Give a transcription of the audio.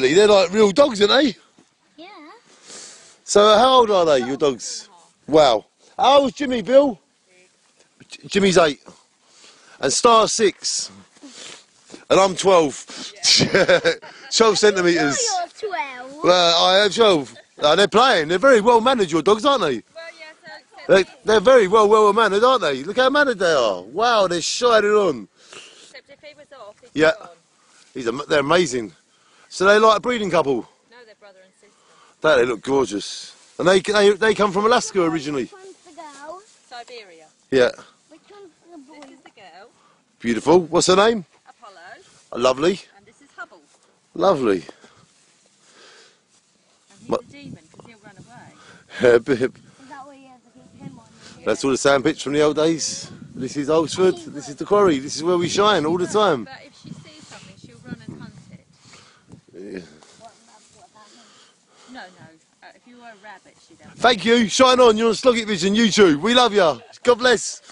Really, they're like real dogs, aren't they? Yeah. So how old are they, your dogs? Wow. How old's Jimmy, Bill? J- Jimmy's eight. And Star six. And I'm 12. 12 centimetres. You're 12. Well, I am 12. Uh, they're playing. They're very well managed, your dogs, aren't they? Well, yeah, so They, they're very well well mannered, aren't they? Look how mannered they are. Wow, they're shining on. except if he was off, Yeah. He's am- they're amazing. So they like a breeding couple. No, they're brother and sister. That they look gorgeous. And they, they they come from Alaska originally. Which one's the girl? Siberia. Yeah, Which one's the boy? This is the girl, beautiful. What's her name? Apollo, uh, Lovely, and this is Hubble. lovely. And he's Ma- a demon because he'll run away. Is that what you have to keep him on? That's all the sandpits from the old days. This is Oxford. This is the quarry. This is where we shine all the time. But if she sees something, she'll run and hunt it. No, no. Uh, if you were a rabbit, she'd have. Thank you. Shine on. You're on Sloggett Vision YouTube. We love you. God bless.